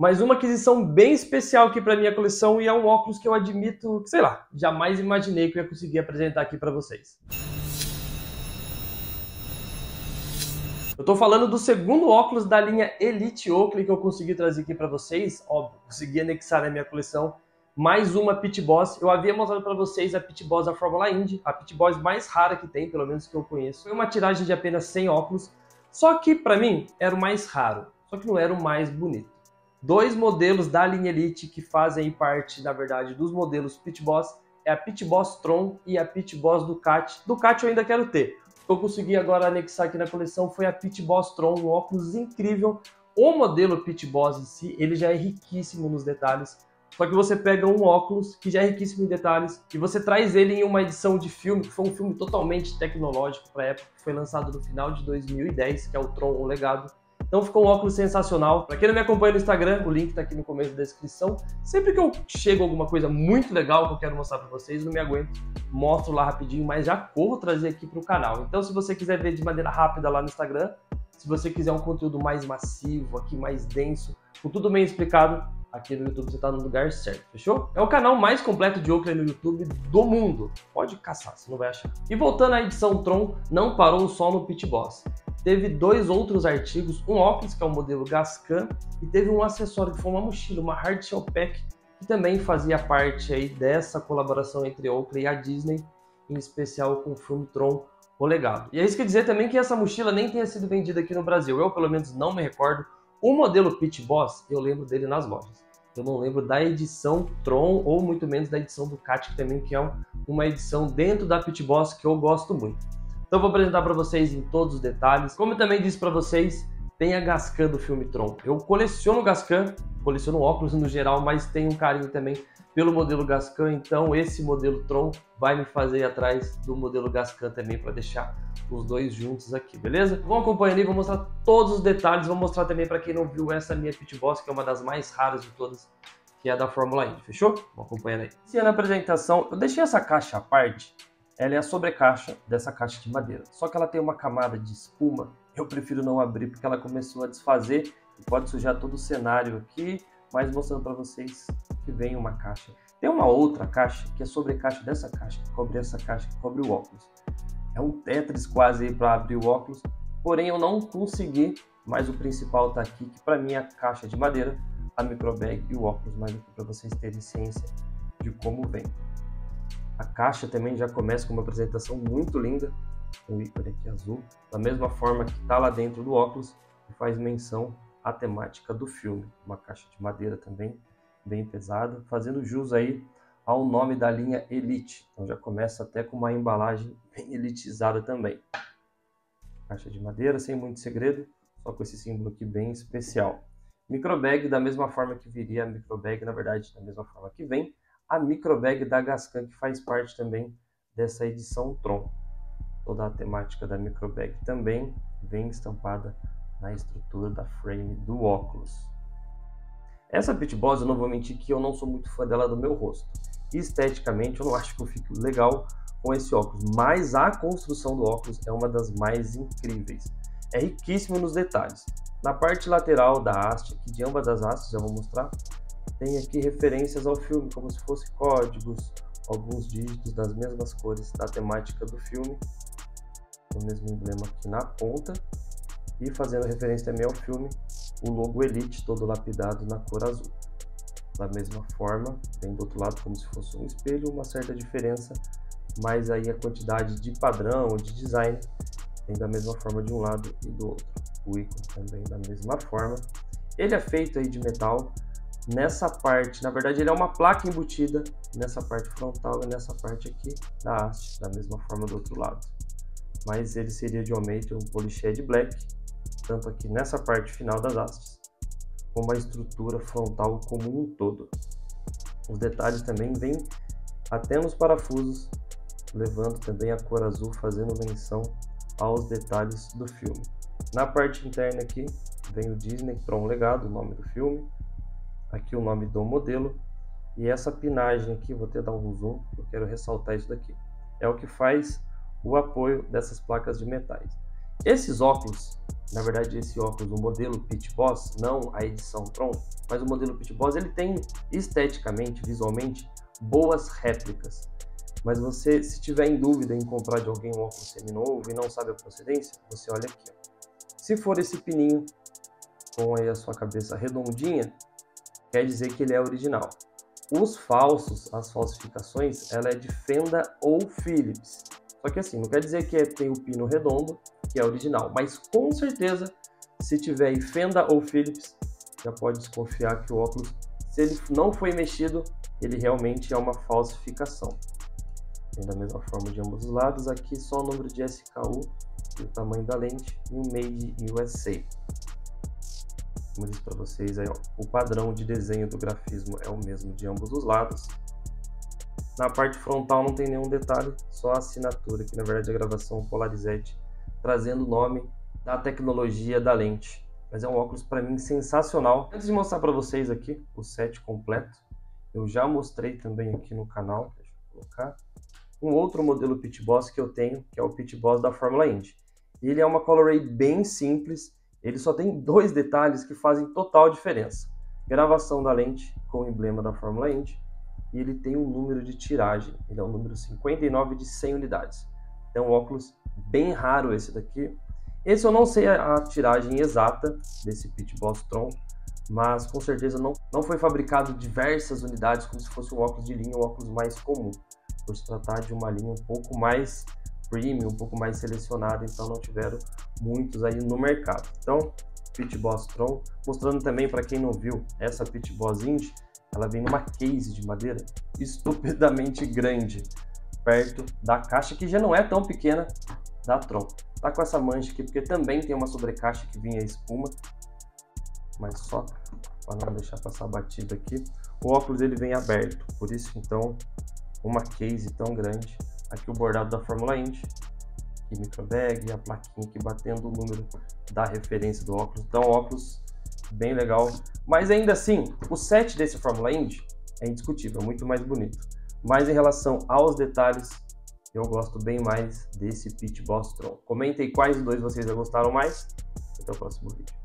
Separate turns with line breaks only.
mas uma aquisição bem especial aqui para minha coleção e é um óculos que eu admito, sei lá, jamais imaginei que eu ia conseguir apresentar aqui para vocês. Eu estou falando do segundo óculos da linha Elite Oakley que eu consegui trazer aqui para vocês, óbvio, consegui anexar na minha coleção mais uma Pit Boss. Eu havia mostrado para vocês a Pit Boss da Fórmula Indy, a Pit Boss mais rara que tem, pelo menos que eu conheço. Foi uma tiragem de apenas 100 óculos, só que para mim era o mais raro, só que não era o mais bonito. Dois modelos da linha Elite que fazem parte, na verdade, dos modelos Pit Boss é a Pit Boss Tron e a Pit Boss Ducati. Ducati eu ainda quero ter. O que eu consegui agora anexar aqui na coleção foi a Pit Boss Tron, um óculos incrível. O modelo Pit Boss em si, ele já é riquíssimo nos detalhes. Só que você pega um óculos que já é riquíssimo em detalhes e você traz ele em uma edição de filme, que foi um filme totalmente tecnológico para a época, que foi lançado no final de 2010, que é o Tron, o Legado. Então ficou um óculos sensacional. Para quem não me acompanha no Instagram, o link está aqui no começo da descrição. Sempre que eu chego alguma coisa muito legal que eu quero mostrar para vocês, não me aguento, mostro lá rapidinho, mas já corro trazer aqui para o canal. Então se você quiser ver de maneira rápida lá no Instagram, se você quiser um conteúdo mais massivo, aqui mais denso, com tudo bem explicado, aqui no YouTube você está no lugar certo, fechou? É o canal mais completo de Oakley no YouTube do mundo. Pode caçar, você não vai achar. E voltando à edição Tron, não parou só no Pit Boss. Teve dois outros artigos, um óculos, que é o modelo Gascan, e teve um acessório que foi uma mochila, uma Hard Shell Pack, que também fazia parte aí dessa colaboração entre Oakley e a Disney, em especial com o filme Tron, o legado. E é isso que dizer também que essa mochila nem tenha sido vendida aqui no Brasil. Eu, pelo menos, não me recordo o modelo Pit Boss, eu lembro dele nas lojas. Eu não lembro da edição Tron ou muito menos da edição Ducati também, que é uma edição dentro da Pit Boss que eu gosto muito. Então vou apresentar para vocês em todos os detalhes. Como eu também disse para vocês, tem a Gascan do filme Tron. Eu coleciono Gascan, coleciono óculos no geral, mas tenho um carinho também pelo modelo Gascan, então esse modelo Tron vai me fazer ir atrás do modelo Gascan também para deixar os dois juntos aqui, beleza? Vão acompanhando aí, vou mostrar todos os detalhes, vou mostrar também para quem não viu essa minha Pit Boss, que é uma das mais raras de todas, que é a da Fórmula Indy, fechou? Vão acompanhando aí. Iniciando a apresentação, eu deixei essa caixa à parte, ela é a sobrecaixa dessa caixa de madeira, só que ela tem uma camada de espuma, eu prefiro não abrir porque ela começou a desfazer e pode sujar todo o cenário aqui, mas mostrando para vocês que vem uma caixa. Tem uma outra caixa que é sobrecaixa dessa caixa, que cobre essa caixa, que cobre o óculos. É um Tetris quase para abrir o óculos, porém eu não consegui, mas o principal está aqui, que para mim é a caixa de madeira, a microbag e o óculos, mas aqui para vocês terem ciência de como vem. A caixa também já começa com uma apresentação muito linda, o ícone aqui azul, da mesma forma que está lá dentro do óculos, e faz menção à temática do filme. Uma caixa de madeira também, bem pesada, fazendo jus aí ao nome da linha Elite. Então já começa até com uma embalagem bem elitizada também. Caixa de madeira, sem muito segredo, só com esse símbolo aqui bem especial. Microbag da mesma forma que viria a microbag, na verdade, da mesma forma que vem, a microbag da Gascan, que faz parte também dessa edição Tron. Toda a temática da microbag também vem estampada na estrutura da frame do óculos. Essa Pit Boss, eu não vou mentir que eu não sou muito fã dela do meu rosto. Esteticamente, eu não acho que eu fique legal com esse óculos, mas a construção do óculos é uma das mais incríveis. É riquíssimo nos detalhes. Na parte lateral da haste, aqui de ambas as hastes, já vou mostrar, tem aqui referências ao filme, como se fossem códigos, alguns dígitos das mesmas cores da temática do filme, o mesmo emblema aqui na ponta, e fazendo referência também ao filme, o logo Elite todo lapidado na cor azul. Da mesma forma, vem do outro lado como se fosse um espelho, uma certa diferença, mas aí a quantidade de padrão de design tem da mesma forma de um lado e do outro. O ícone também da mesma forma. Ele é feito aí de metal. Nessa parte, na verdade, ele é uma placa embutida nessa parte frontal e nessa parte aqui da haste, da mesma forma do outro lado. Mas ele seria de um polished black tanto aqui nessa parte final das hastes, como a estrutura frontal como um todo. Os detalhes também vêm até nos parafusos, levando também a cor azul, fazendo menção aos detalhes do filme. Na parte interna aqui vem o Disney Tron Legado, o nome do filme, aqui o nome do modelo, e essa pinagem aqui, vou até dar um zoom, eu quero ressaltar isso daqui, é o que faz o apoio dessas placas de metais. Esses óculos na verdade esse óculos, o modelo Pit Boss, não a edição Tron, mas o modelo Pit Boss, ele tem esteticamente, visualmente, boas réplicas. Mas você, se tiver em dúvida em comprar de alguém um óculos seminovo e não sabe a procedência, você olha aqui. Ó. Se for esse pininho com aí a sua cabeça redondinha, quer dizer que ele é original. Os falsos, as falsificações, ela é de Fenda ou Philips. Só que assim, não quer dizer que é, tem o pino redondo, que é original, mas com certeza, se tiver Fenda ou Philips, já pode desconfiar que o óculos, se ele não foi mexido, ele realmente é uma falsificação. Da mesma forma de ambos os lados, aqui só o número de SKU e o tamanho da lente e o Made USA. Como eu disse para vocês, aí, ó, o padrão de desenho do grafismo é o mesmo de ambos os lados. Na parte frontal não tem nenhum detalhe, só a assinatura, que na verdade é a gravação Polarized, trazendo o nome da tecnologia da lente. Mas é um óculos para mim sensacional. Antes de mostrar para vocês aqui o set completo, eu já mostrei também aqui no canal, deixa eu colocar, um outro modelo Pit Boss que eu tenho, que é o Pit Boss da Fórmula Indy. Ele é uma colorway bem simples, ele só tem dois detalhes que fazem total diferença. Gravação da lente com o emblema da Fórmula Indy e ele tem um número de tiragem, ele é o número 59 de 100 unidades. É um óculos bem raro esse daqui. Esse eu não sei a tiragem exata desse Pit Boss Tron, mas com certeza não, não foi fabricado diversas unidades como se fosse um óculos de linha, um óculos mais comum por se tratar de uma linha um pouco mais premium, um pouco mais selecionada, então não tiveram muitos aí no mercado. Então, Pit Boss Tron, mostrando também para quem não viu, essa Pit Boss Indy, ela vem numa case de madeira estupidamente grande, perto da caixa que já não é tão pequena da Tron. Tá com essa mancha aqui porque também tem uma sobrecaixa que vinha espuma, mas só para não deixar passar batido aqui. O óculos ele vem aberto, por isso então uma case tão grande. Aqui o bordado da Fórmula Indy, aqui microbag, a plaquinha aqui batendo o número da referência do óculos. Então, óculos bem legal. Mas ainda assim, o set desse Fórmula Indy é indiscutível, muito mais bonito. Mas em relação aos detalhes, eu gosto bem mais desse Pit Boss Tron. Comentem quais dois vocês gostaram mais. Até o próximo vídeo.